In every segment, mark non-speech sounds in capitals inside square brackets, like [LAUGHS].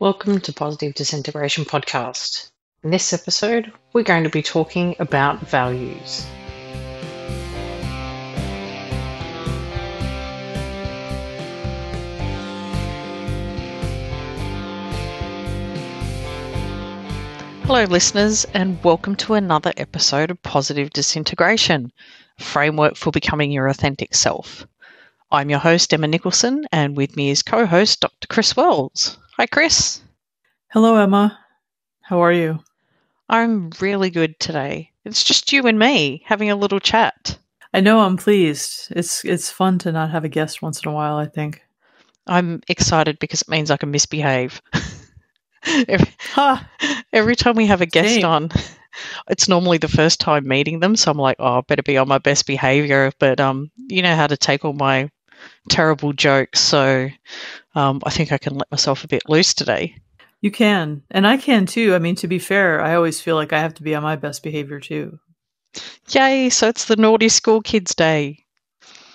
Welcome to Positive Disintegration Podcast. In this episode, we're going to be talking about values. Hello, listeners, and welcome to another episode of Positive Disintegration, a framework for becoming your authentic self. I'm your host, Emma Nicholson, and with me is co host Dr. Chris Wells. Hi, Chris. Hello, Emma. How are you? I'm really good today. It's just you and me having a little chat. I know I'm pleased. It's it's fun to not have a guest once in a while, I think. I'm excited because it means I can misbehave. [LAUGHS] every, huh. every time we have a guest Same. on, [LAUGHS] it's normally the first time meeting them, so I'm like, oh, I better be on my best behavior. But um, you know how to take all my terrible jokes, so um, I think I can let myself a bit loose today. You can, and I can too. I mean, to be fair, I always feel like I have to be on my best behavior too. Yay! So it's the naughty school kids' day.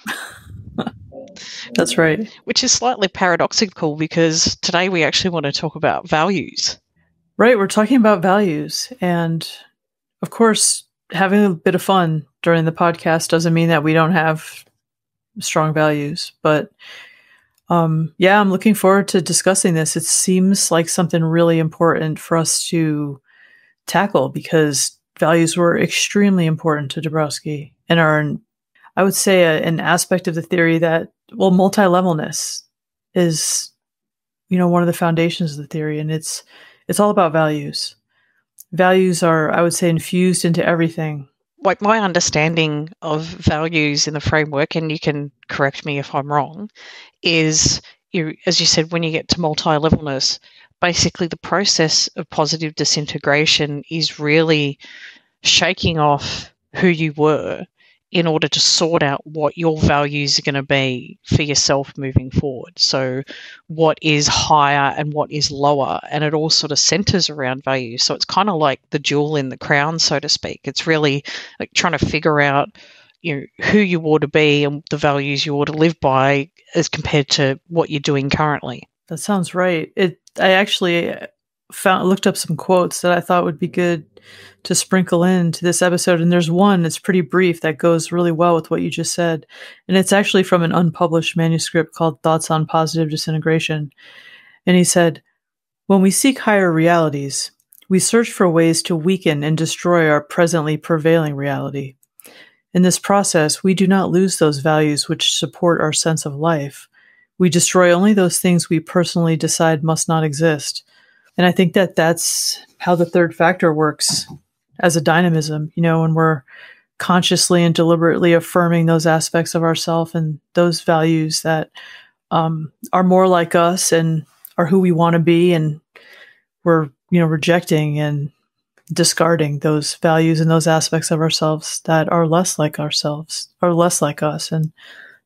[LAUGHS] That's right. Which is slightly paradoxical because today we actually want to talk about values. Right, we're talking about values. And of course, having a bit of fun during the podcast doesn't mean that we don't have strong values. But um, yeah, I'm looking forward to discussing this. It seems like something really important for us to tackle because values were extremely important to Dabrowski and are, I would say, a, an aspect of the theory that well, multi-levelness is, you know, one of the foundations of the theory, and it's it's all about values. Values are, I would say, infused into everything. Like my understanding of values in the framework, and you can correct me if I'm wrong, is you, as you said, when you get to multi-levelness, basically the process of positive disintegration is really shaking off who you were in order to sort out what your values are going to be for yourself moving forward. So, what is higher and what is lower, and it all sort of centers around values. So, it's kind of like the jewel in the crown, so to speak. It's really like trying to figure out you know who you ought to be and the values you ought to live by as compared to what you're doing currently. That sounds right. It I actually found looked up some quotes that I thought would be good to sprinkle into this episode. And there's one that's pretty brief that goes really well with what you just said. And it's actually from an unpublished manuscript called Thoughts on Positive Disintegration. And he said, When we seek higher realities, we search for ways to weaken and destroy our presently prevailing reality. In this process, we do not lose those values which support our sense of life. We destroy only those things we personally decide must not exist. And I think that that's how the third factor works as a dynamism, you know, when we're consciously and deliberately affirming those aspects of ourself and those values that um, are more like us and are who we want to be and we're you know rejecting and discarding those values and those aspects of ourselves that are less like ourselves or less like us and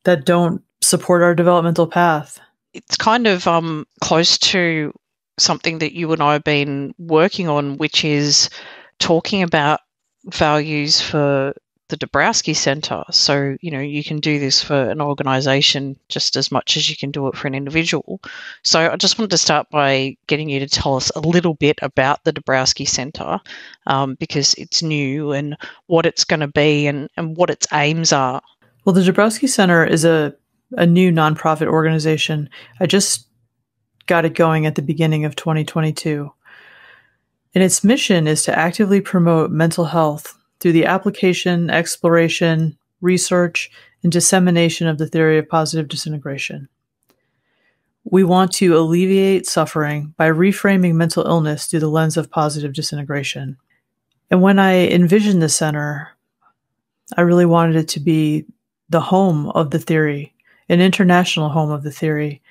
that don't support our developmental path. It's kind of um, close to something that you and I have been working on, which is talking about values for the Dabrowski Center. So, you know, you can do this for an organization just as much as you can do it for an individual. So, I just wanted to start by getting you to tell us a little bit about the Dabrowski Center um, because it's new and what it's going to be and, and what its aims are. Well, the Dabrowski Center is a, a new nonprofit organization. I just got it going at the beginning of 2022. And its mission is to actively promote mental health through the application, exploration, research, and dissemination of the theory of positive disintegration. We want to alleviate suffering by reframing mental illness through the lens of positive disintegration. And when I envisioned the center, I really wanted it to be the home of the theory, an international home of the theory,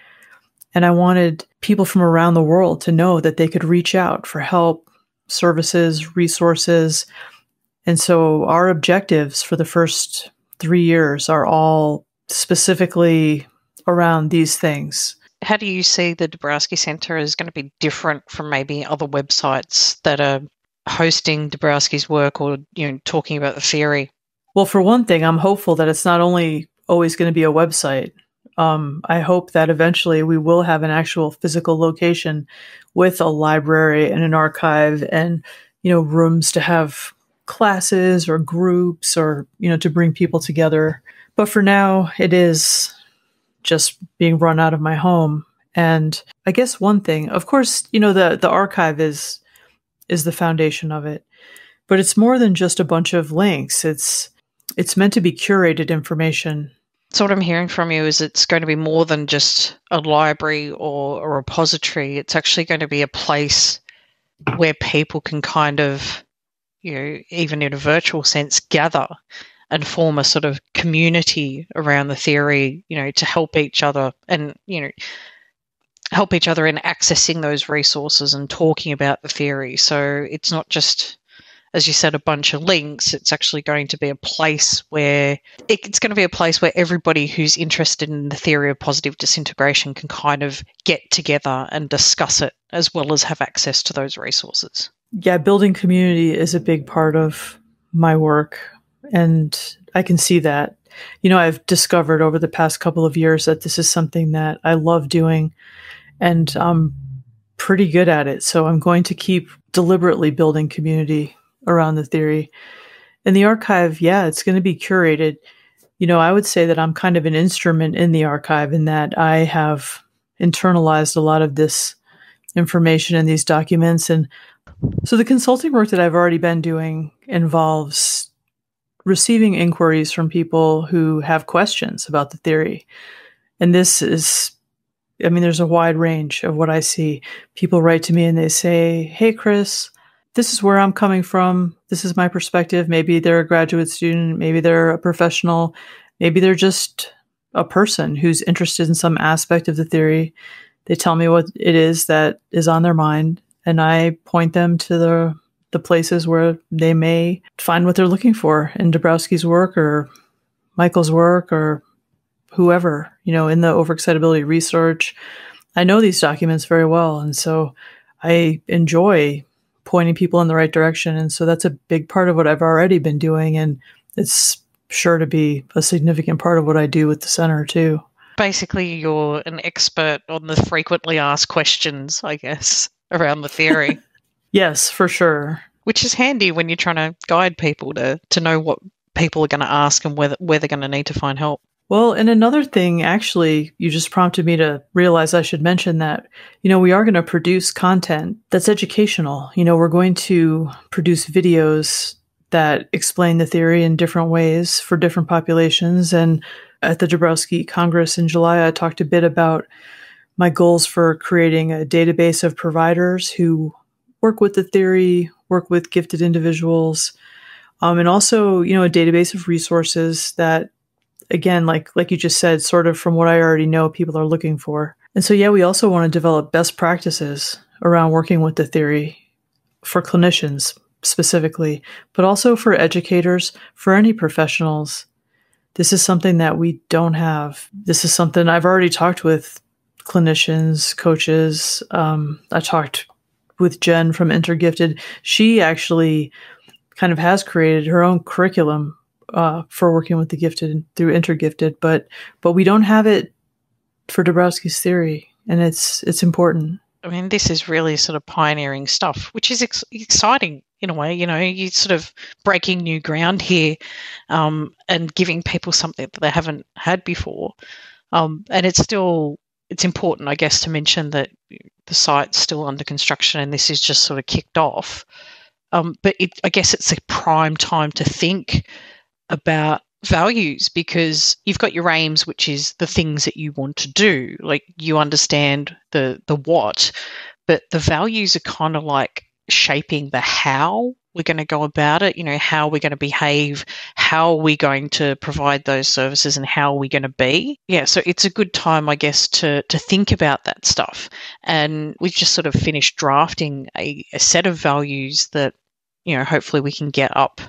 and I wanted people from around the world to know that they could reach out for help, services, resources. And so our objectives for the first three years are all specifically around these things. How do you see the Dabrowski Center is going to be different from maybe other websites that are hosting Dabrowski's work or you know talking about the theory? Well, for one thing, I'm hopeful that it's not only always going to be a website. Um, I hope that eventually we will have an actual physical location with a library and an archive and, you know, rooms to have classes or groups or, you know, to bring people together. But for now, it is just being run out of my home. And I guess one thing, of course, you know, the, the archive is, is the foundation of it, but it's more than just a bunch of links. It's, it's meant to be curated information so what I'm hearing from you is it's going to be more than just a library or a repository. It's actually going to be a place where people can kind of, you know, even in a virtual sense, gather and form a sort of community around the theory, you know, to help each other and, you know, help each other in accessing those resources and talking about the theory. So it's not just as you said, a bunch of links. It's actually going to be a place where it's going to be a place where everybody who's interested in the theory of positive disintegration can kind of get together and discuss it as well as have access to those resources. Yeah, building community is a big part of my work. And I can see that. You know, I've discovered over the past couple of years that this is something that I love doing and I'm pretty good at it. So I'm going to keep deliberately building community around the theory. And the archive, yeah, it's going to be curated. You know, I would say that I'm kind of an instrument in the archive in that I have internalized a lot of this information in these documents. And so the consulting work that I've already been doing involves receiving inquiries from people who have questions about the theory. And this is, I mean, there's a wide range of what I see. People write to me and they say, Hey, Chris, this is where I'm coming from. This is my perspective. Maybe they're a graduate student, maybe they're a professional, maybe they're just a person who's interested in some aspect of the theory. They tell me what it is that is on their mind, and I point them to the the places where they may find what they're looking for in Dabrowski's work or Michael's work or whoever, you know, in the overexcitability research. I know these documents very well, and so I enjoy pointing people in the right direction. And so that's a big part of what I've already been doing. And it's sure to be a significant part of what I do with the center, too. Basically, you're an expert on the frequently asked questions, I guess, around the theory. [LAUGHS] yes, for sure. Which is handy when you're trying to guide people to, to know what people are going to ask and where, where they're going to need to find help. Well, and another thing, actually, you just prompted me to realize I should mention that, you know, we are going to produce content that's educational. You know, we're going to produce videos that explain the theory in different ways for different populations. And at the Dabrowski Congress in July, I talked a bit about my goals for creating a database of providers who work with the theory, work with gifted individuals, um, and also, you know, a database of resources that again, like like you just said, sort of from what I already know people are looking for. And so yeah, we also want to develop best practices around working with the theory for clinicians specifically, but also for educators, for any professionals. This is something that we don't have. This is something I've already talked with clinicians, coaches. Um, I talked with Jen from Intergifted. She actually kind of has created her own curriculum uh, for working with the gifted through intergifted, but but we don't have it for Dabrowski's theory, and it's it's important. I mean, this is really sort of pioneering stuff, which is ex- exciting in a way. You know, you're sort of breaking new ground here um, and giving people something that they haven't had before. Um, and it's still it's important, I guess, to mention that the site's still under construction and this is just sort of kicked off. Um, but it, I guess it's a prime time to think about values because you've got your aims which is the things that you want to do. Like you understand the the what but the values are kind of like shaping the how we're going to go about it you know how we're going to behave how are we going to provide those services and how are we going to be. Yeah so it's a good time i guess to to think about that stuff. And we've just sort of finished drafting a, a set of values that you know hopefully we can get up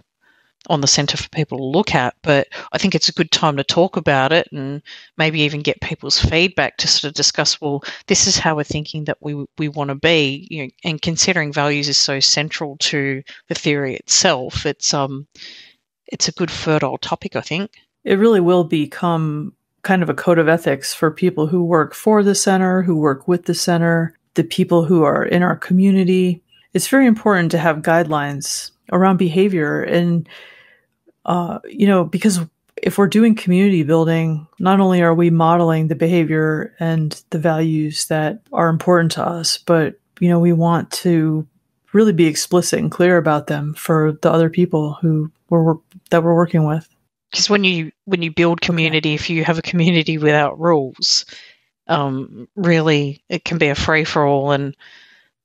on the centre for people to look at. But I think it's a good time to talk about it and maybe even get people's feedback to sort of discuss. Well, this is how we're thinking that we we want to be. You know, and considering values is so central to the theory itself, it's um, it's a good fertile topic. I think it really will become kind of a code of ethics for people who work for the center, who work with the center, the people who are in our community. It's very important to have guidelines around behavior and uh, you know because if we're doing community building not only are we modeling the behavior and the values that are important to us but you know we want to really be explicit and clear about them for the other people who we're that we're working with. Because when you when you build community if you have a community without rules um, really it can be a free for all. And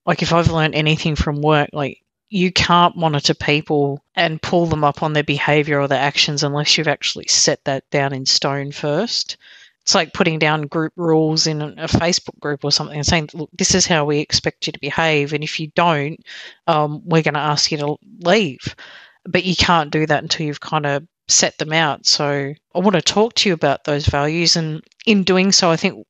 like if i've learned anything from work like you can't monitor people and pull them up on their behavior or their actions unless you've actually set that down in stone first. It's like putting down group rules in a Facebook group or something and saying, look, this is how we expect you to behave. And if you don't, um, we're going to ask you to leave. But you can't do that until you've kind of set them out. So I want to talk to you about those values. And in doing so, I think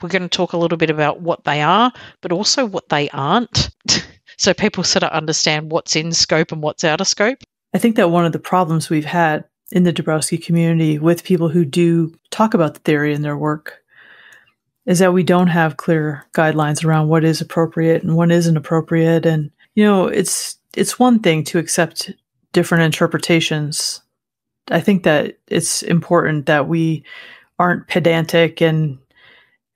we're going to talk a little bit about what they are, but also what they aren't. [LAUGHS] so people sort of understand what's in scope and what's out of scope. I think that one of the problems we've had in the Dabrowski community with people who do talk about the theory in their work is that we don't have clear guidelines around what is appropriate and what isn't appropriate and you know it's it's one thing to accept different interpretations i think that it's important that we aren't pedantic and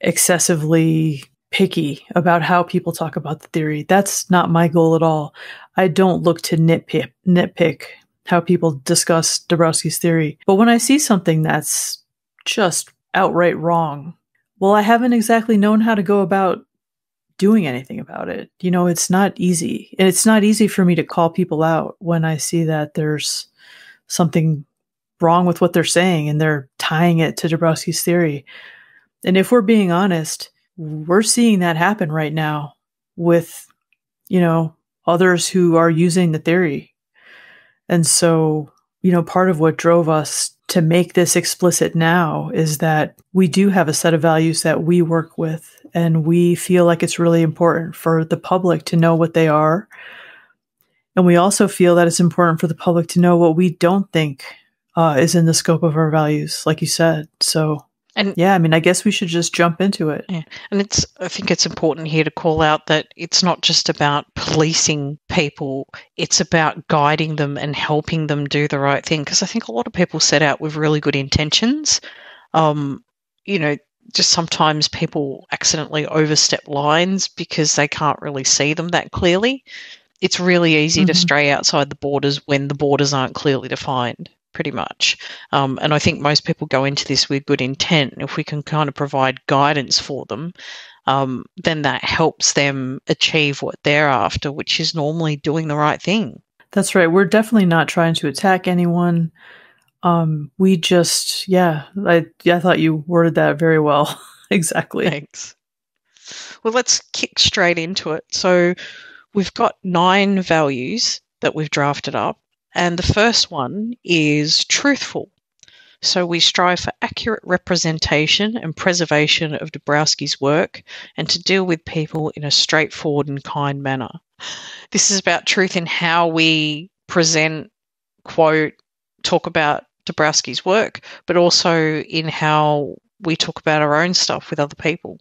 excessively picky about how people talk about the theory. That's not my goal at all. I don't look to nitpick, nitpick how people discuss Dabrowski's theory. But when I see something that's just outright wrong, well, I haven't exactly known how to go about doing anything about it. You know, it's not easy. And it's not easy for me to call people out when I see that there's something wrong with what they're saying and they're tying it to Dabrowski's theory. And if we're being honest, we're seeing that happen right now with, you know, others who are using the theory. And so, you know, part of what drove us to make this explicit now is that we do have a set of values that we work with, and we feel like it's really important for the public to know what they are. And we also feel that it's important for the public to know what we don't think uh, is in the scope of our values, like you said. So, and yeah, I mean, I guess we should just jump into it. Yeah. And it's, I think it's important here to call out that it's not just about policing people, it's about guiding them and helping them do the right thing. Because I think a lot of people set out with really good intentions. Um, you know, just sometimes people accidentally overstep lines because they can't really see them that clearly. It's really easy mm-hmm. to stray outside the borders when the borders aren't clearly defined pretty much. Um, and I think most people go into this with good intent. If we can kind of provide guidance for them, um, then that helps them achieve what they're after, which is normally doing the right thing. That's right. We're definitely not trying to attack anyone. Um, we just, yeah, I, I thought you worded that very well. [LAUGHS] exactly. Thanks. Well, let's kick straight into it. So, we've got nine values that we've drafted up. And the first one is truthful. So we strive for accurate representation and preservation of Dabrowski's work and to deal with people in a straightforward and kind manner. This is about truth in how we present, quote, talk about Dabrowski's work, but also in how we talk about our own stuff with other people.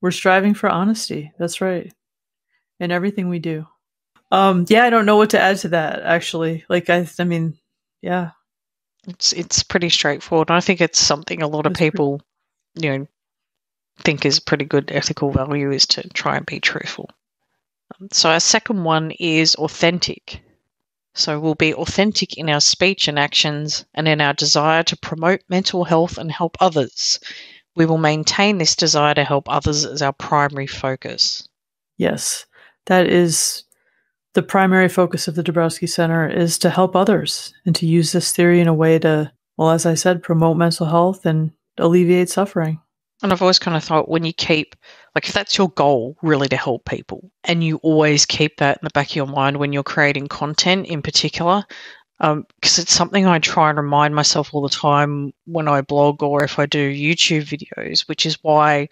We're striving for honesty. That's right. In everything we do. Um, yeah, I don't know what to add to that actually. Like I I mean, yeah. It's it's pretty straightforward. I think it's something a lot of people, you know, think is pretty good ethical value is to try and be truthful. Um, so our second one is authentic. So we'll be authentic in our speech and actions and in our desire to promote mental health and help others. We will maintain this desire to help others as our primary focus. Yes, that is the primary focus of the Dabrowski Center is to help others and to use this theory in a way to, well, as I said, promote mental health and alleviate suffering. And I've always kind of thought when you keep, like, if that's your goal, really to help people, and you always keep that in the back of your mind when you're creating content in particular, because um, it's something I try and remind myself all the time when I blog or if I do YouTube videos, which is why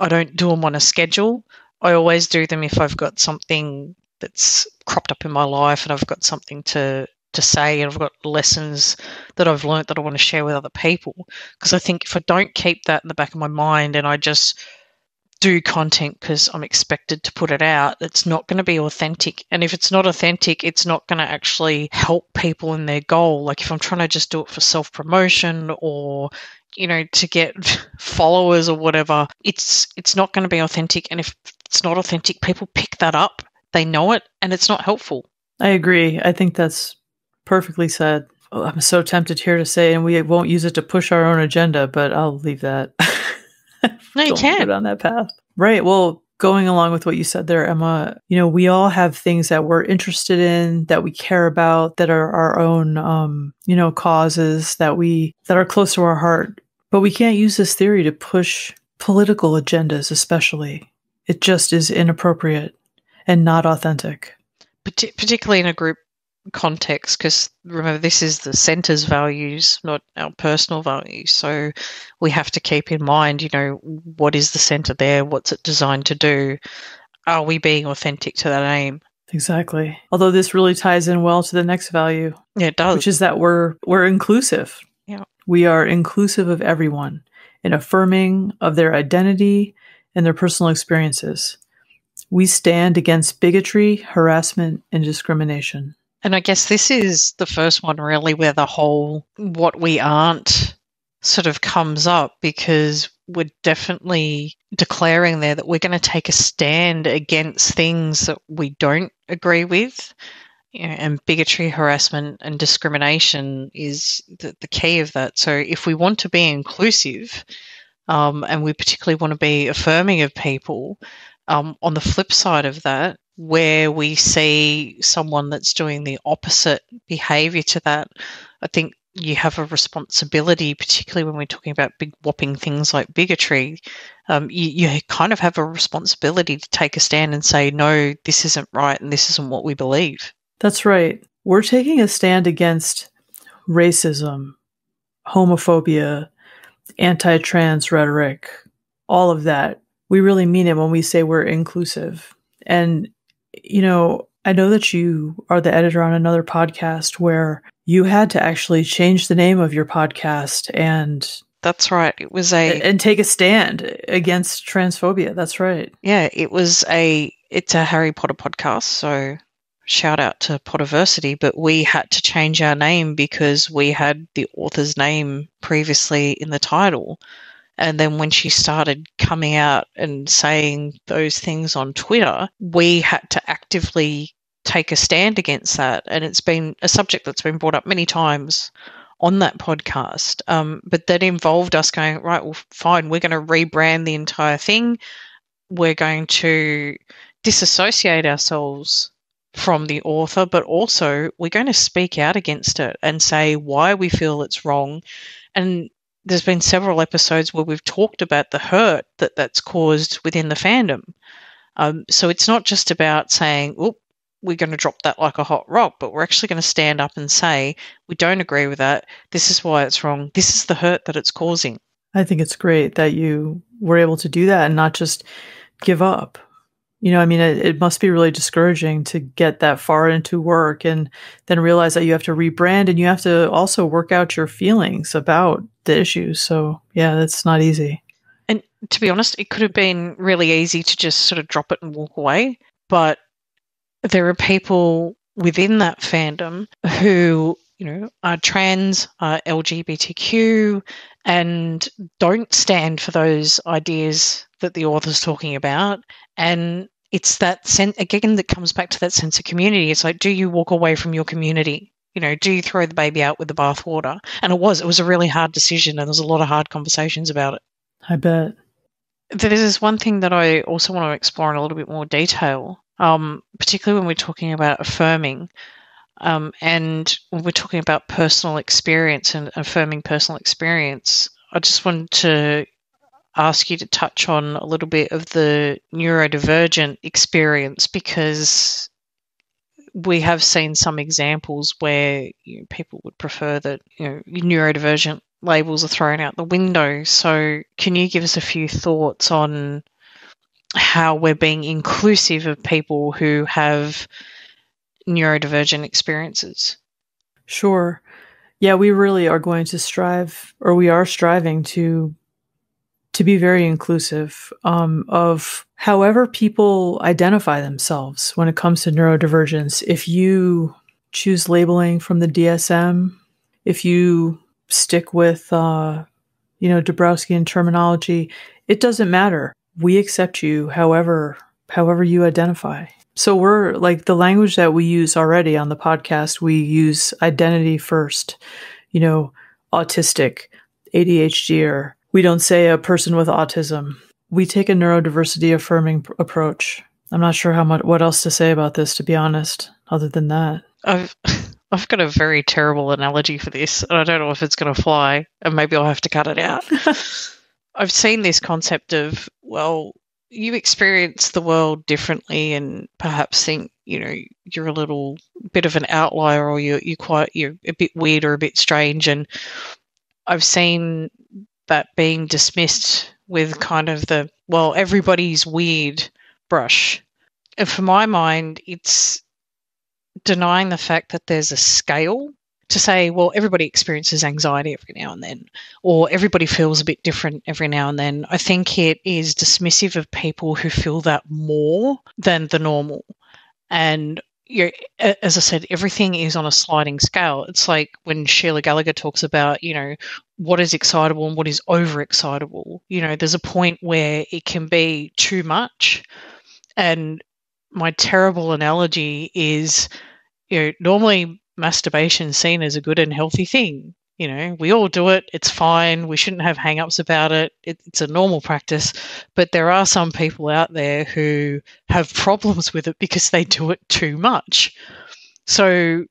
I don't do them on a schedule. I always do them if I've got something that's cropped up in my life and I've got something to to say and I've got lessons that I've learned that I want to share with other people. Because I think if I don't keep that in the back of my mind and I just do content because I'm expected to put it out, it's not going to be authentic. And if it's not authentic, it's not going to actually help people in their goal. Like if I'm trying to just do it for self promotion or you know to get [LAUGHS] followers or whatever it's it's not going to be authentic and if it's not authentic people pick that up they know it and it's not helpful I agree. I think that's perfectly said. Oh, I'm so tempted here to say, and we won't use it to push our own agenda, but I'll leave that. [LAUGHS] no, you can't. Go down that path. Right. Well, going along with what you said there, Emma, you know, we all have things that we're interested in, that we care about, that are our own, um, you know, causes that we that are close to our heart. But we can't use this theory to push political agendas, especially. It just is inappropriate and not authentic. Parti- particularly in a group context because remember this is the center's values not our personal values so we have to keep in mind you know what is the center there what's it designed to do are we being authentic to that aim Exactly. Although this really ties in well to the next value, yeah it does which is that we're we're inclusive. Yeah. We are inclusive of everyone and affirming of their identity and their personal experiences. We stand against bigotry, harassment, and discrimination. And I guess this is the first one really where the whole what we aren't sort of comes up because we're definitely declaring there that we're going to take a stand against things that we don't agree with. You know, and bigotry, harassment, and discrimination is the, the key of that. So, if we want to be inclusive, um, and we particularly want to be affirming of people, um, on the flip side of that, where we see someone that's doing the opposite behavior to that, I think you have a responsibility, particularly when we're talking about big whopping things like bigotry. Um, you, you kind of have a responsibility to take a stand and say, no, this isn't right and this isn't what we believe. That's right. We're taking a stand against racism, homophobia, anti trans rhetoric, all of that. We really mean it when we say we're inclusive. And, you know, I know that you are the editor on another podcast where you had to actually change the name of your podcast and That's right. It was a and take a stand against transphobia. That's right. yeah, it was a it's a Harry Potter podcast, so shout out to Potterversity, but we had to change our name because we had the author's name previously in the title. And then when she started coming out and saying those things on Twitter, we had to actively take a stand against that. And it's been a subject that's been brought up many times on that podcast. Um, but that involved us going, right, well, fine, we're going to rebrand the entire thing. We're going to disassociate ourselves from the author, but also we're going to speak out against it and say why we feel it's wrong. And there's been several episodes where we've talked about the hurt that that's caused within the fandom. Um, so it's not just about saying, "Oh, we're going to drop that like a hot rock," but we're actually going to stand up and say, "We don't agree with that. This is why it's wrong. This is the hurt that it's causing." I think it's great that you were able to do that and not just give up. You know, I mean, it, it, must be really discouraging to get that far into work and then realize that you have to rebrand and you have to also work out your feelings about the issues. So, yeah, that's not easy. And to be honest, it could have been really easy to just sort of drop it and walk away. But there are people within that fandom who, you know, are trans, are LGBTQ, and don't stand for those ideas that the author's talking about. And it's that sense, again, that comes back to that sense of community. It's like, do you walk away from your community? You know, do you throw the baby out with the bathwater? And it was, it was a really hard decision, and there was a lot of hard conversations about it. I bet. There is one thing that I also want to explore in a little bit more detail, um, particularly when we're talking about affirming. Um, and we're talking about personal experience and affirming personal experience, I just wanted to ask you to touch on a little bit of the neurodivergent experience because we have seen some examples where you know, people would prefer that you know neurodivergent labels are thrown out the window. So, can you give us a few thoughts on how we're being inclusive of people who have neurodivergent experiences? Sure. Yeah, we really are going to strive, or we are striving to to be very inclusive um, of however people identify themselves when it comes to neurodivergence. If you choose labeling from the DSM, if you stick with, uh, you know, Dabrowskian terminology, it doesn't matter. We accept you however however you identify. So we're like the language that we use already on the podcast, we use identity first, you know, autistic, ADHD, or we don't say a person with autism. We take a neurodiversity affirming approach. I'm not sure how much what else to say about this to be honest, other than that. I've [LAUGHS] I've got a very terrible analogy for this, and I don't know if it's going to fly, and maybe I'll have to cut it out. [LAUGHS] I've seen this concept of well, you experience the world differently and perhaps think you know you're a little bit of an outlier or you're, you're quite you're a bit weird or a bit strange. And i've seen that being dismissed with kind of the well everybody's weird brush. And for my mind it's denying the fact that there's a scale to say, well, everybody experiences anxiety every now and then, or everybody feels a bit different every now and then. I think it is dismissive of people who feel that more than the normal. And you know, as I said, everything is on a sliding scale. It's like when Shelagh Gallagher talks about, you know, what is excitable and what is overexcitable. You know, there's a point where it can be too much. And my terrible analogy is, you know, normally masturbation seen as a good and healthy thing. You know, we all do it. It's fine. We shouldn't have hang-ups about it. it. It's a normal practice. But there are some people out there who have problems with it because they do it too much. So,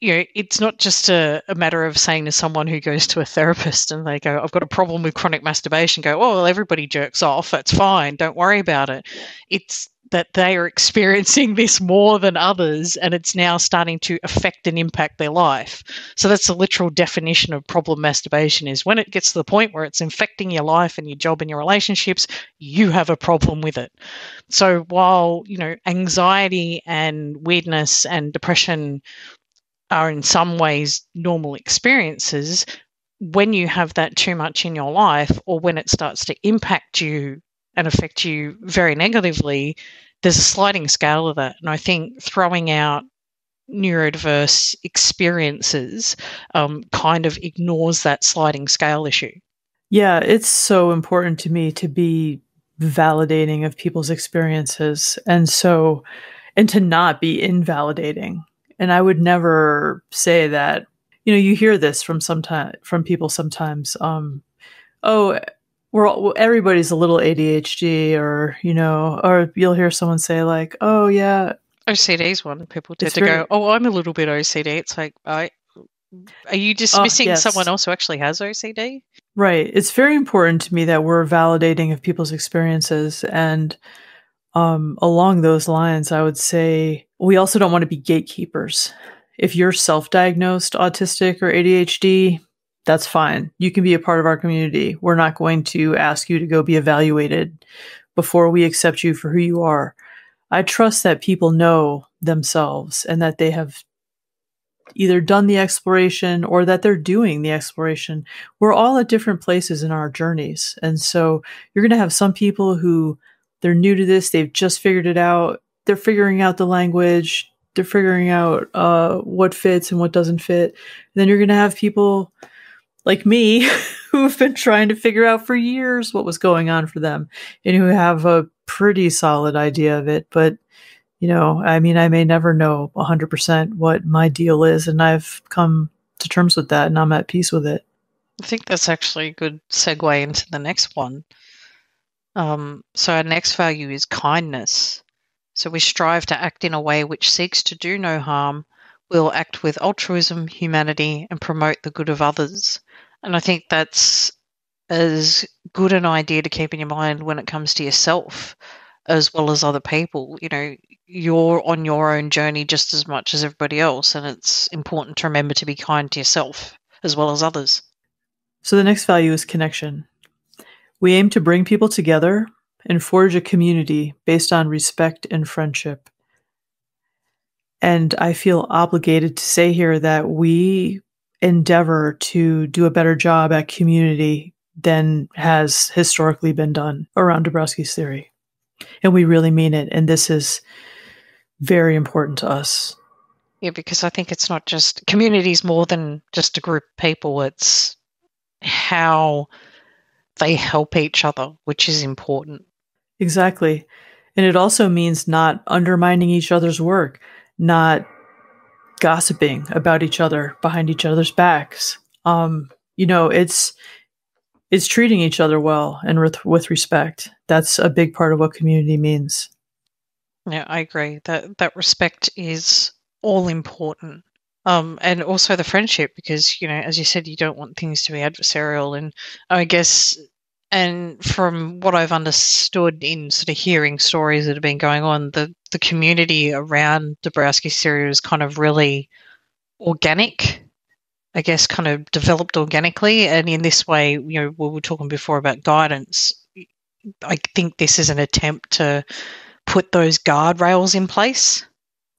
you know, it's not just a, a matter of saying to someone who goes to a therapist and they go, I've got a problem with chronic masturbation, go, oh, well, everybody jerks off. That's fine. Don't worry about it. It's that they are experiencing [LAUGHS] this more than others and it's now starting to affect and impact their life. So that's the literal definition of problem masturbation is when it gets to the point where it's infecting your life and your job and your relationships, you have a problem with it. So while, you know, anxiety and weirdness and depression are in some ways normal experiences, when you have that too much in your life or when it starts to impact you and affect you very negatively, there's a sliding scale of that. And I think throwing out neurodiverse experiences um, kind of ignores that sliding scale issue. Yeah, it's so important to me to be validating of people's experiences. And so, and to not be invalidating. And I would never say that, you know, you hear this from sometimes from people sometimes. Um, oh, we're all, everybody's a little ADHD, or you know, or you'll hear someone say like, "Oh yeah." OCD is one. People tend to very, go, "Oh, I'm a little bit OCD." It's like, I are you dismissing oh, yes. someone else who actually has OCD? Right. It's very important to me that we're validating of people's experiences, and um, along those lines, I would say we also don't want to be gatekeepers. If you're self-diagnosed autistic or ADHD, that's fine. You can be a part of our community. We're not going to ask you to go be evaluated before we accept you for who you are. I trust that people know themselves and that they have either done the exploration or that they're doing the exploration. We're all at different places in our journeys. And so you're going to have some people who they're new to this, they've just figured it out, they're figuring out the language, they're figuring out uh, what fits and what doesn't fit. And then you're going to have people like me [LAUGHS] who've been trying to figure out for years what was going on for them and who have a pretty solid idea of it. But, you know, I mean, I may never know 100% what my deal is. And I've come to terms with that and I'm at peace with it. I think that's actually a good segue into the next one. Um, so, our next value is kindness. So, we strive to act in a way which seeks to do no harm. We'll act with altruism, humanity, and promote the good of others. And I think that's as good an idea to keep in your mind when it comes to yourself as well as other people. You know, you're on your own journey just as much as everybody else, and it's important to remember to be kind to yourself as well as others. So the next value is connection. We aim to bring people together and forge a community based on respect and friendship. And I feel obligated to say here that we endeavor to do a better job at community than has historically been done around Dabrowski's theory. And we really mean it. And this is very important to us. Yeah, because I think it's not just communities more than just a group of people. It's how they help each other, which is important. Exactly. And it also means not undermining each other's work, not gossiping about each other behind each other's backs. Um, you know, it's it's treating each other well and with, with respect. That's a big part of what community means. Yeah, I agree. That that respect is all important. Um, and also the friendship, because you know, as you said, you don't want things to be adversarial. And I guess, and from what I've understood in sort of hearing stories that have been going on, the the community around Dabrowski's theory is kind of really organic. I guess kind of developed organically, and in this way, you know, we were talking before about guidance. I think this is an attempt to put those guardrails in place.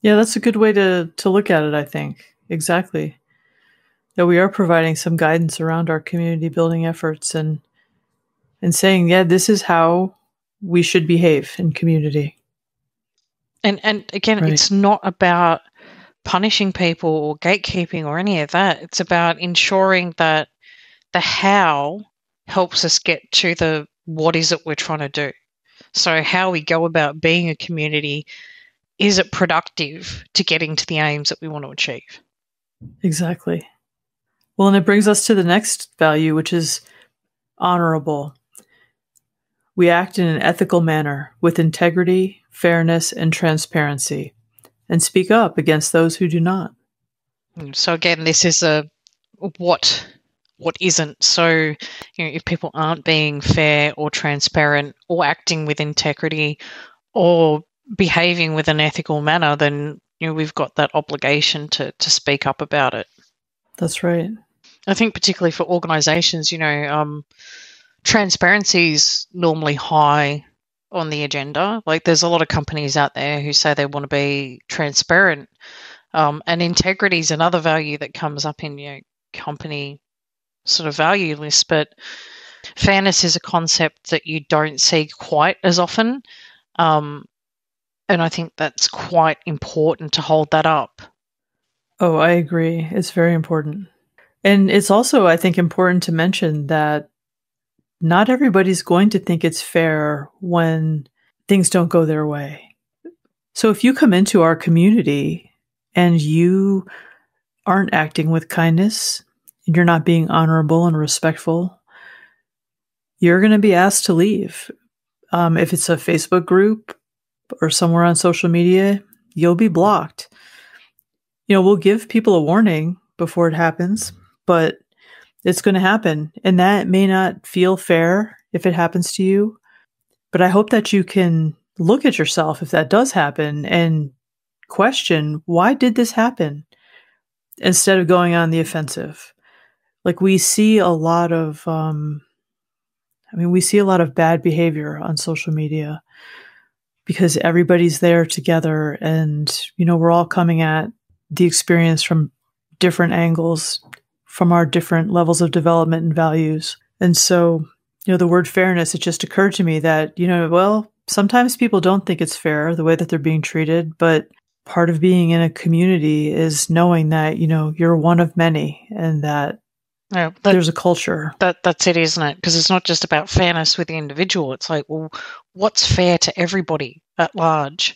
Yeah, that's a good way to to look at it, I think. Exactly. That we are providing some guidance around our community building efforts and and saying, yeah, this is how we should behave in community. And and again, right. it's not about punishing people or gatekeeping or any of that. It's about ensuring that the how helps us get to the what is it we're trying to do. So, how we go about being a community is it productive to getting to the aims that we want to achieve? Exactly. Well, and it brings us to the next value, which is honorable. We act in an ethical manner with integrity, fairness, and transparency, and speak up against those who do not. So again, this is a what what isn't. So, you know, if people aren't being fair or transparent or acting with integrity or behaving with an ethical manner, then you know we've got that obligation to to speak up about it. That's right. I think particularly for organisations, you know, um, transparency is normally high on the agenda. Like there's a lot of companies out there who say they want to be transparent, um, and integrity is another value that comes up in your company sort of value list. But fairness is a concept that you don't see quite as often. Um, and I think that's quite important to hold that up. Oh, I agree. It's very important. And it's also, I think, important to mention that not everybody's going to think it's fair when things don't go their way. So if you come into our community and you aren't acting with kindness, and you're not being honorable and respectful, you're going to be asked to leave. Um, if it's a Facebook group or somewhere on social media, you'll be blocked. You know, we'll give people a warning before it happens, but it's going to happen. And that may not feel fair if it happens to you. But I hope that you can look at yourself if that does happen and question why did this happen instead of going on the offensive. Like we see a lot of, um, I mean, we see a lot of bad behavior on social media because everybody's there together and, you know, we're all coming at the experience from different angles, from our different levels of development and values. And so, you know, the word fairness, it just occurred to me that, you know, well, sometimes people don't think it's fair the way that they're being treated, but part of being in a community is knowing that, you know, you're one of many and that yeah, that, there's a culture. That that's it, isn't it? Because it's not just about fairness with the individual. It's like, well, what's fair to everybody at large?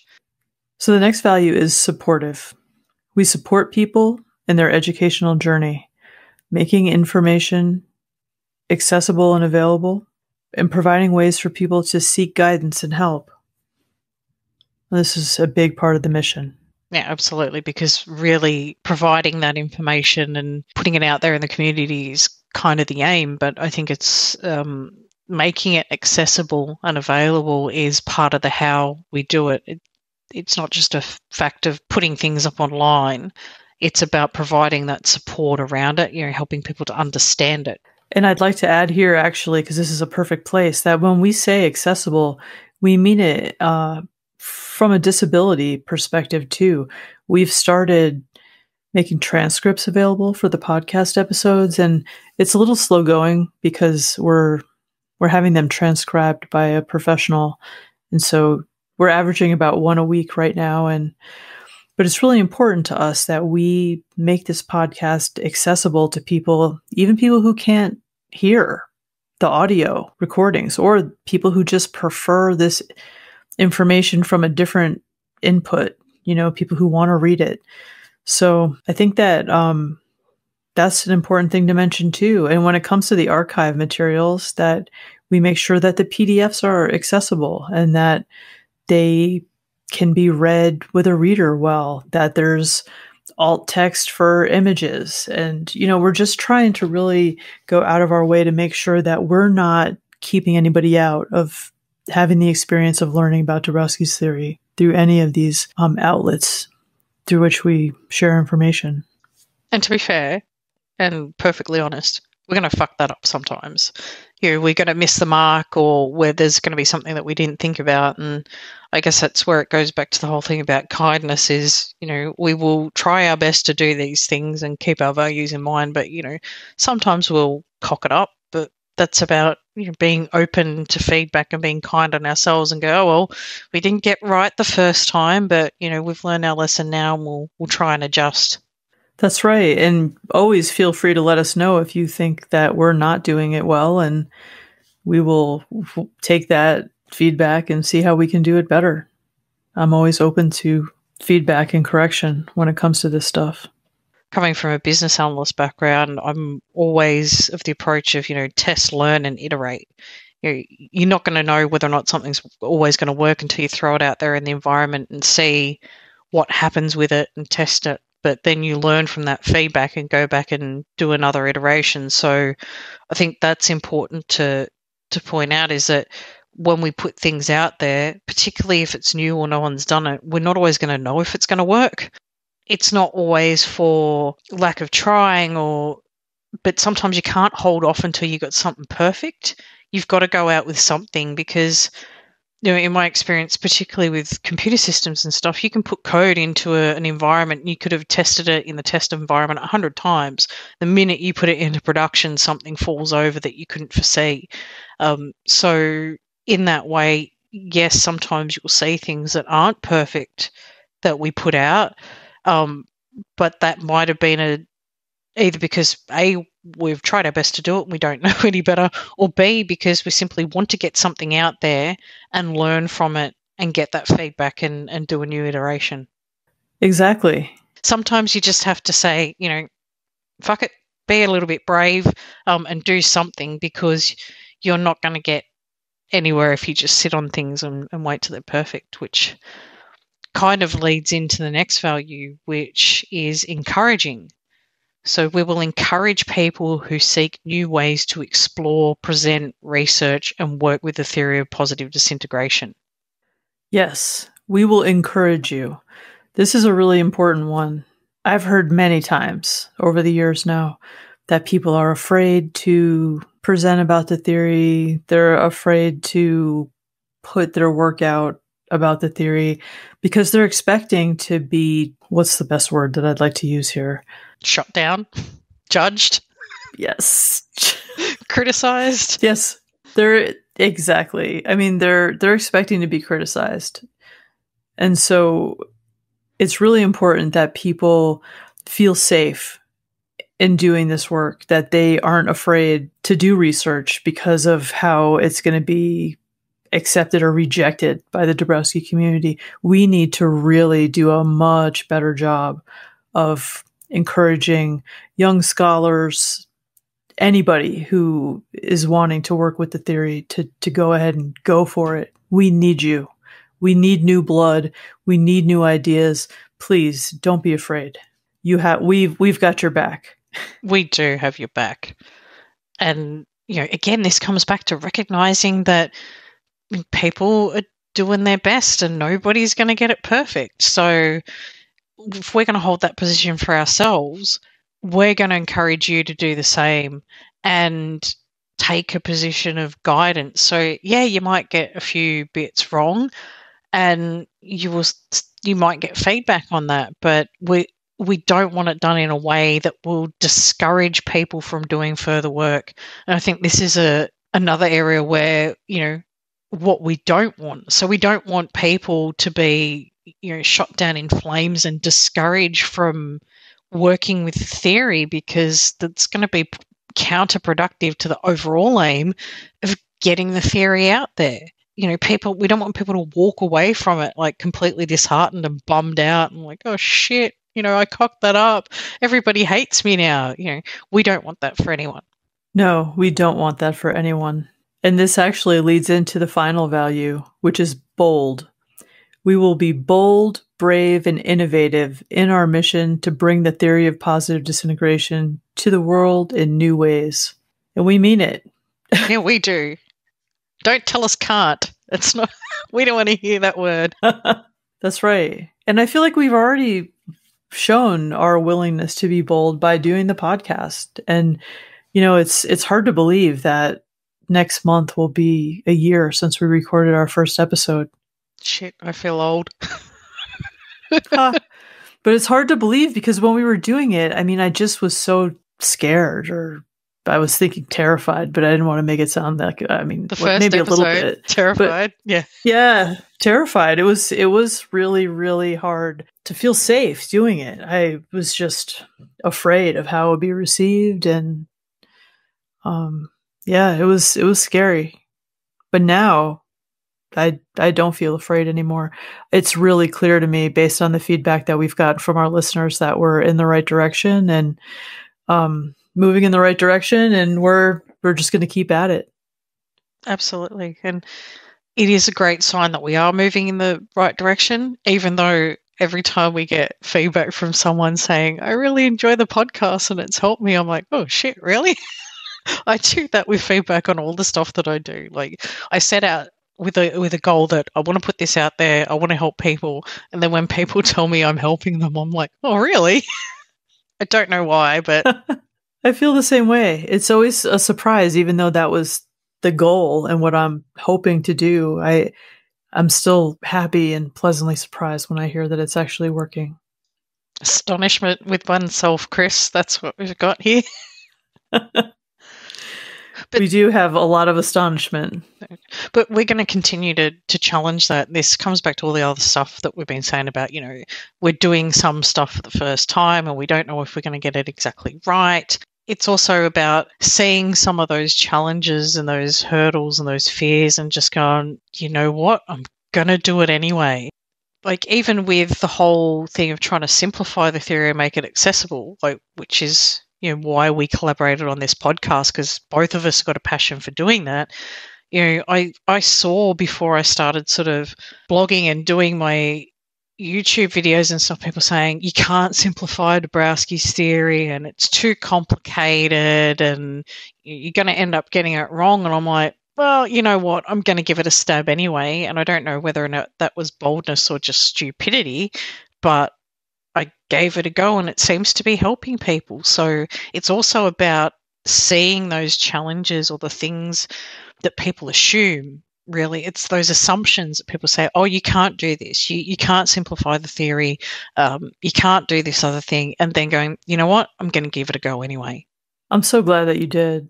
So the next value is supportive. We support people in their educational journey, making information accessible and available, and providing ways for people to seek guidance and help. This is a big part of the mission. Yeah, absolutely. Because really providing that information and putting it out there in the community is kind of the aim. But I think it's um, making it accessible and available is part of the how we do it. it it's not just a fact of putting things up online. It's about providing that support around it, you know, helping people to understand it. And I'd like to add here, actually, because this is a perfect place, that when we say accessible, we mean it uh, from a disability perspective too, we've started making transcripts available for the podcast episodes and it's a little slow going because we're we're having them transcribed by a professional and so we're averaging about one a week right now and but it's really important to us that we make this podcast accessible to people even people who can't hear the audio recordings or people who just prefer this information from a different input, you know, people who want to read it. So I think that um, that's an important thing to mention too. And when it comes to the archive materials, that we make sure that the PDFs are accessible and that they can be read with a reader well, that there's alt text for images. And, you know, we're just trying to really go out of our way to make sure that we're not keeping anybody out of having the experience of learning about Dabrowski's theory through any of these um, outlets through which we share information. And to be fair and perfectly honest, we're going to fuck that up sometimes. You know, we're going to miss the mark or where there's going to be something that we didn't think about. And I guess that's where it goes back to the whole thing about kindness is, you know, we will try our best to do these things and keep our values in mind. But, you know, sometimes we'll cock it up. But that's about you know, being open to feedback and being kind on ourselves and go, oh, well, we didn't get right the first time, but you know, we've learned our lesson now and we'll we'll try and adjust. That's right. And always feel free to let us know if you think that we're not doing it well and we will take that feedback and see how we can do it better. I'm always open to feedback and correction when it comes to this stuff coming from a business analyst background, I'm always of the approach of, you know, test, learn, and iterate. You're not going to know whether or not something's always going to work until you throw it out there in the environment and see what happens with it and test it. But then you learn from that feedback and go back and do another iteration. So I think that's important to to point out is that when we put things out there, particularly if it's new or no one's done it, we're not always going to know if it's going to work it's not always for lack of trying or but sometimes you can't hold off until you've got something perfect. You've got to go out with something because you know, in my experience, particularly with computer systems and stuff, you can put code into a, an environment. You could have tested it in the test environment a hundred times. The minute you put it into production, something falls over that you couldn't foresee. Um, so, in that way, yes, sometimes you'll see things that aren't perfect that we put out, um, but that might have been a either because a we've tried our best to do it and we don't [LAUGHS] know any better, or b because we simply want to get something out there and learn from it and get that feedback and, and do a new iteration. Exactly. Sometimes you just have to say, you know, fuck it, be a little bit brave um, and do something because you're not going to get anywhere if you just sit on things and, and wait till they're perfect, which kind of leads into the next value, which is encouraging. So we will encourage people who seek new ways to explore, present, research, and work with the theory of positive disintegration. Yes, we will encourage you. This is a really important one. I've heard many times over the years now that people are afraid to present about the theory, they're afraid to put their work out about the theory because they're expecting to be what's the best word that I'd like to use here? Shut down, judged. Yes. [LAUGHS] criticized. Yes. They're exactly. I mean, they're they're expecting to be criticized. And so it's really important that people feel safe in doing this work, that they aren't afraid to do research because of how it's going to be accepted or rejected by the Dabrowski community. We need to really do a much better job of encouraging young scholars, anybody who is wanting to work with the theory to, to go ahead and go for it. We need you. We need new blood. We need new ideas. Please don't be afraid. You have we've we've got your back. We do have your back. And you know, again, this comes back to recognizing that people are doing their best and nobody's going to get it perfect. So if we're going to hold that position for ourselves, we're going to encourage you to do the same and take a position of guidance. So, yeah, you might get a few bits wrong and you will you might get feedback on that, but we we don't want it done in a way that will discourage people from doing further work. And I think this is a another area where you know what we don't want. So we don't want people to be you know shot down in flames and discouraged from working with theory because that's going to be counterproductive to the overall aim of getting the theory out there. You know, people we don't want people to walk away from it like completely disheartened and bummed out and like, oh shit, you know, I cocked that up. Everybody hates me now. You know, we don't want that for anyone. No, we don't want that for anyone. And this actually leads into the final value, which is bold. We will be bold, brave, and innovative in our mission to bring the theory of positive disintegration to the world in new ways. And we mean it. [LAUGHS] yeah, we do. Don't tell us can't. It's not, [LAUGHS] we don't want to hear that word. [LAUGHS] That's right. And I feel like we've already shown our willingness to be bold by doing the podcast. And, you know, it's, it's hard to believe that next month will be a year since we recorded our first episode. Shit, I feel old. [LAUGHS] uh, but it's hard to believe because when we were doing it, I mean, I just was so scared or I was thinking terrified, but I didn't want to make it sound like I mean the first maybe episode, a little bit terrified. yeah, yeah, terrified. It was it was really really hard to feel safe doing it. I was just afraid of how it would be received, and um, yeah, it was it was scary. But now I I don't feel afraid anymore. It's really clear to me based on the feedback that we've got from our listeners that we're in the right direction and um, moving in the right direction, and we're we're just going to keep at it. Absolutely, and it is a great sign that we are moving in the right direction, even though every time we get feedback from someone saying, I really enjoy the podcast and it's helped me, I'm like, oh shit, really? [LAUGHS] I do that with feedback on all the stuff that I do. Like I set out with a with a goal that I want to put this out there. I want to help people, and then when people [LAUGHS] tell me I'm helping them, I'm like, oh really? [LAUGHS] I don't know why, but [LAUGHS] I feel the same way. It's always a surprise, even though that was the goal and what I'm hoping to do. I I'm still happy and pleasantly surprised when I hear that it's actually working. Astonishment with oneself, Chris. That's what we've got here. [LAUGHS] But, we do have a lot of astonishment. But we're going to continue to to challenge that. This comes back to all the other stuff that we've been saying about, you know, we're doing some stuff for the first time and we don't know if we're going to get it exactly right. It's also about seeing some of those challenges and those hurdles and those fears and just going, you know what, I'm going to do it anyway like even with the whole thing of trying to simplify the theory and make it accessible like which is you know why we collaborated on this podcast because both of us got a passion for doing that you know i i saw before i started sort of blogging and doing my youtube videos and stuff people saying you can't simplify dabrowski's theory and it's too complicated and you're going to end up getting it wrong and i'm like well, you know what? I'm going to give it a stab anyway. And I don't know whether or not that was boldness or just stupidity, but I gave it a go and it seems to be helping people. So it's also about seeing those challenges or the things that people assume really. It's those assumptions that people say oh you can't do this. You, you can't simplify the theory. Um, you can't do this other thing. And then going you know what? I'm going to give it a go anyway. I'm so glad that you did.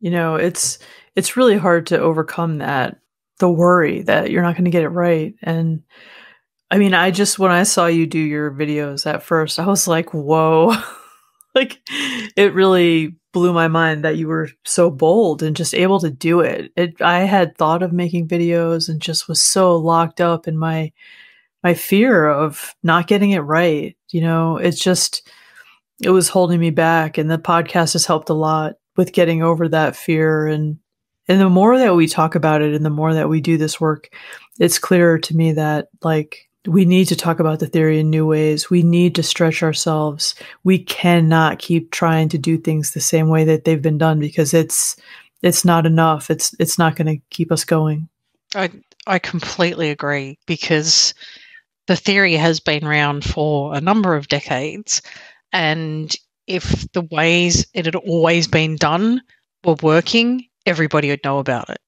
You know it's it's really hard to overcome that the worry that you're not going to get it right. And I mean, I just when I saw you do your videos at first, I was like, "Whoa!" [LAUGHS] like it really blew my mind that you were so bold and just able to do it. it. I had thought of making videos and just was so locked up in my my fear of not getting it right. You know, it's just it was holding me back, and the podcast has helped a lot with getting over that fear and and the more that we talk about it and the more that we do this work it's clearer to me that like we need to talk about the theory in new ways. We need to stretch ourselves. We cannot keep trying to do things the same way that they've been done because it's it's not enough. It's it's not going to keep us going. I I completely agree because the theory has been around for a number of decades and if the ways it had always been done were working, everybody would know about it.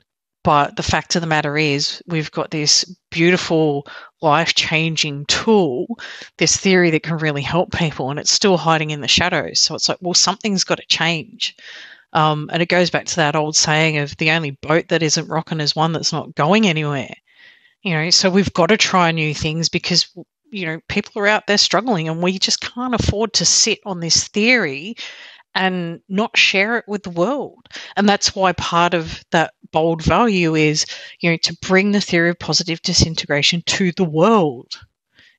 But the fact of the matter is, we've got this beautiful, life changing tool, this theory that can really help people, and it's still hiding in the shadows. So it's like, well, something's got to change. Um, and it goes back to that old saying of the only boat that isn't rocking is one that's not going anywhere. You know, so we've got to try new things because you know people are out there struggling, and we just can't afford to sit on this theory and not share it with the world. And that's why part of that bold value is, you know, to bring the theory of positive disintegration to the world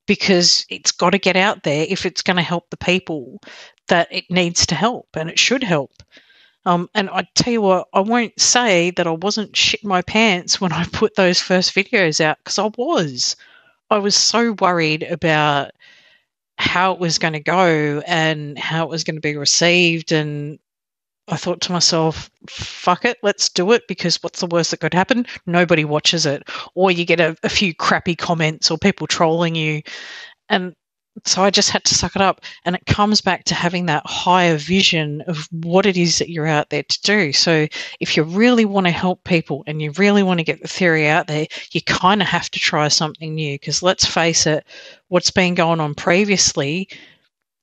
because it's got to get out there if it's going to help the people that it needs to help and it should help. Um, and I tell you what, I won't say that I wasn't shit my pants when I [LAUGHS] put those first videos out because I was. I was so worried about how it was going to go and how it was going to be received. And I thought to myself, fuck it, let's do it because what's the worst that could happen? Nobody watches it. Or you get a, a few crappy comments or people trolling you. And so I just had to suck it up. And it comes back to having that higher vision of what it is that you're out there to do. So if you really want to help people and you really want to get the theory out there, you kind of have to try something new. Because let's face it, what's been going on previously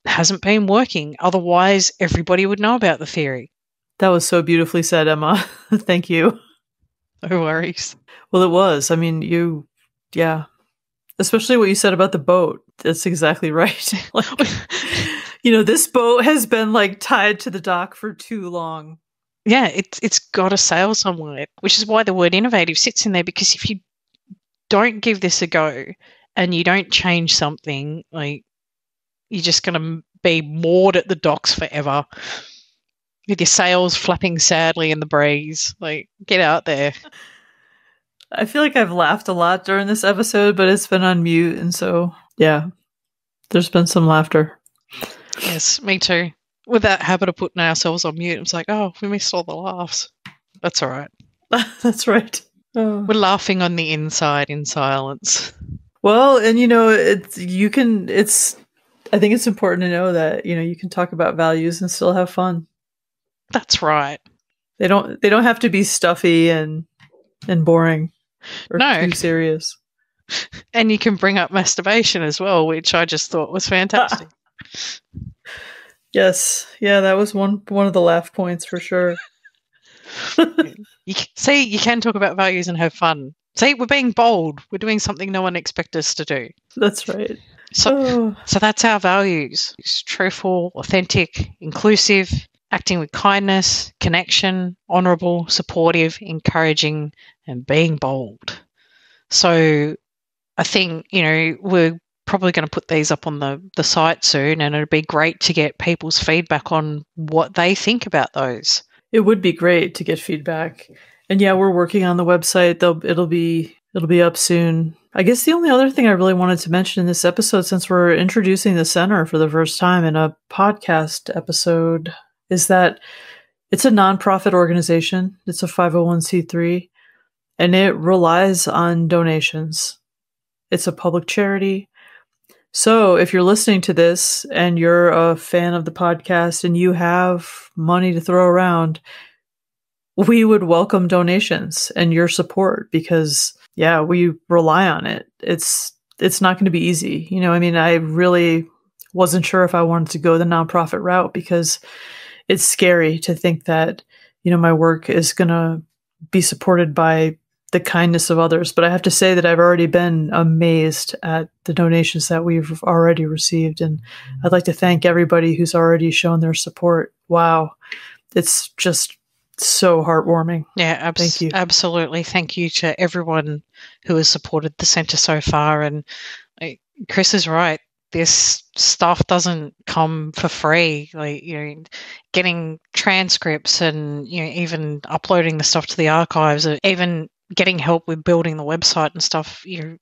hasn't been working. Otherwise, everybody would know about the theory. That was so beautifully said, Emma. [LAUGHS] Thank you. No worries. Well, it was. I mean, you, yeah, especially what you said about the boat. That's exactly right. [LAUGHS] like, [LAUGHS] you know, this boat has been like tied to the dock for too long. Yeah, it's it's got to sail somewhere, which is why the word innovative sits in there. Because if you don't give this a go and you don't change something, like you're just going to be moored at the docks forever with your sails flapping sadly in the breeze. Like, get out there. [LAUGHS] I feel like I've laughed a lot during this episode, but it's been on mute, and so yeah, there's been some laughter. Yes, me too. With that habit of putting ourselves on mute, it's like, oh, we missed all the laughs. That's all right. [LAUGHS] That's right. Oh. We're laughing on the inside in silence. Well, and you know, it's you can. It's. I think it's important to know that you know you can talk about values and still have fun. That's right. They don't. They don't have to be stuffy and and boring or no. too serious. And you can bring up masturbation as well, which I just thought was fantastic. [LAUGHS] yes, yeah, that was one one of the laugh points for sure. you see, you can talk about values and have fun. See, we're being bold. We're doing something no one expects us to do. That's right. So, [SIGHS] oh. so that's our values: it's truthful, authentic, inclusive, acting with kindness, connection, honourable, supportive, encouraging, and being bold. So I think, you know, we're probably going to put these up on the, the site soon, and it'd be great to get people's feedback on what they think about those. It would be great to get feedback. And yeah, we're working on the website. They'll, it'll be it'll be up soon. I guess the only other thing I really wanted to mention in this episode, since we're introducing the center for the first time in a podcast episode, is that it's a nonprofit organization. It's a 501c3 and it relies on donations. It's a public charity. So if you're listening to this and you're a fan of the podcast and you have money to throw around, we would welcome donations and your support because yeah, we rely on it. It's it's not going to be easy. You know, I mean, I really wasn't sure if I wanted to go the nonprofit route because it's scary to think that, you know, my work is going to be supported by the kindness of others. But I have to say that I've already been amazed at the donations that we've already received. And I'd like to thank everybody who's already shown their support. Wow. It's just so heartwarming. Yeah, thank you. Absolutely. Thank you to everyone who has supported the centre so far. And eh, Chris is right this stuff doesn't come for free. Like you know, getting transcripts and you know even uploading the stuff to the archives, even getting help with building the website and stuff. You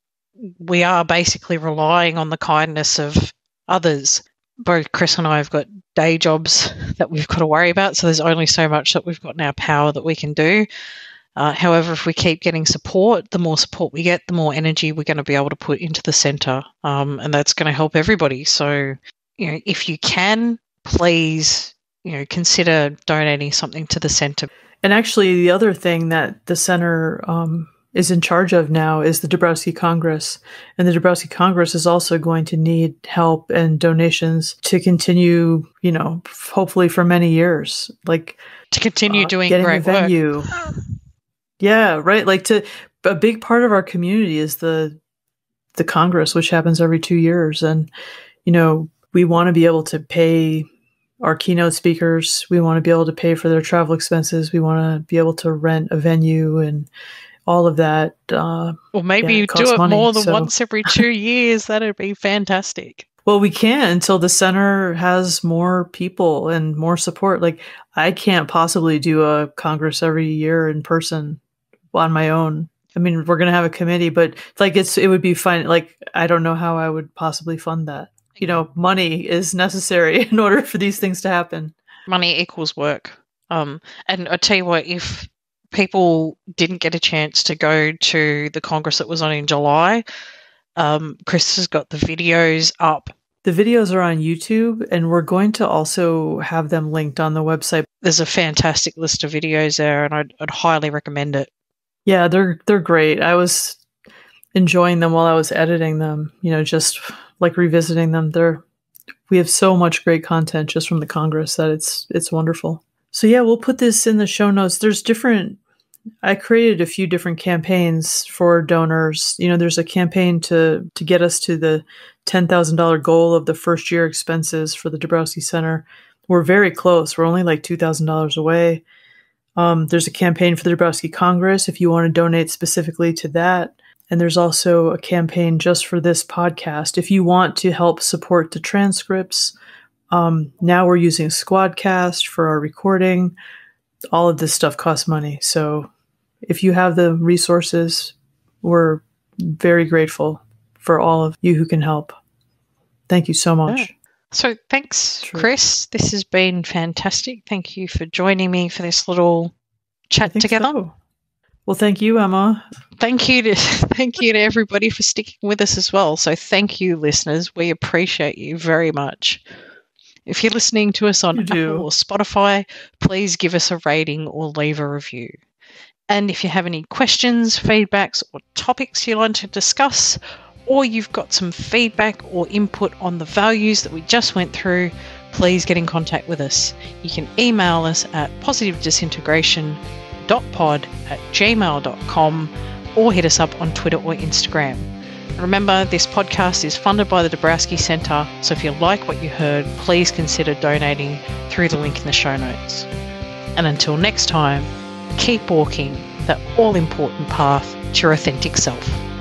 we are basically relying on the kindness of others. Both Chris and I have got day jobs that we've got to worry about, so there's only so much that we've got in our power that we can do. Uh, however, if we keep getting support, the more support we get, the more energy we're going to be able to put into the centre, um, and that's going to help everybody. So, you know, if you can, please, you know, consider donating something to the centre. And actually, the other thing that the center um, is in charge of now is the Dabrowski Congress. And the Dabrowski Congress is also going to need help and donations to continue, you know, hopefully for many years. Like to continue uh, doing getting great a venue. Work. yeah, right. Like to a big part of our community is the the Congress, which happens every two years. And, you know, we want to be able to pay our keynote speakers. We want to be able to pay for their travel expenses. We want to be able to rent a venue and all of that. Uh, or maybe yeah, do it money, more than so. once every two [LAUGHS] years. That'd be fantastic. Well, we can until the center has more people and more support. Like I can't possibly do a congress every year in person on my own. I mean, we're gonna have a committee, but like it's it would be fine. Like I don't know how I would possibly fund that. You know, money is necessary [LAUGHS] in order for these things to happen. Money equals work. Um, and I tell you what, if people didn't get a chance to go to the Congress that was on in July, um, Chris has got the videos up. The videos are on YouTube, and we're going to also have them linked on the website. There's a fantastic list of videos there, and I'd, I'd highly recommend it. Yeah, they're they're great. I was enjoying them while I was editing them. You know, just like revisiting them. They're we have so much great content just from the Congress that it's it's wonderful. So yeah, we'll put this in the show notes. There's different I created a few different campaigns for donors. You know, there's a campaign to to get us to the ten thousand dollar goal of the first year expenses for the Dabrowski Center. We're very close. We're only like two thousand dollars away. Um, there's a campaign for the Dabrowski Congress if you want to donate specifically to that. And there's also a campaign just for this podcast. If you want to help support the transcripts, um, now we're using Squadcast for our recording all of this stuff costs money. So if you have the resources, we're very grateful for all of you who can help. Thank you so much. Yeah. So thanks, Chris. This has been fantastic. Thank you for joining me for this little chat together. So. Well, thank you, Emma. Thank you to [LAUGHS] thank you to everybody for sticking with us as well. So thank you, listeners. We appreciate you very much. If you're listening to us on Apple or Spotify, please give us a rating or leave a review. And if you have any questions, feedbacks, or topics you'd like to discuss, or you've got some feedback or input on the values that we just went through, please get in contact with us. You can email us at positivedisintegration.pod at gmail.com or hit us up on Twitter or Instagram. Remember, this podcast is funded by the Dabrowski Centre, so if you like what you heard, please consider donating through the link in the show notes. And until next time, keep walking that all important path to your authentic self.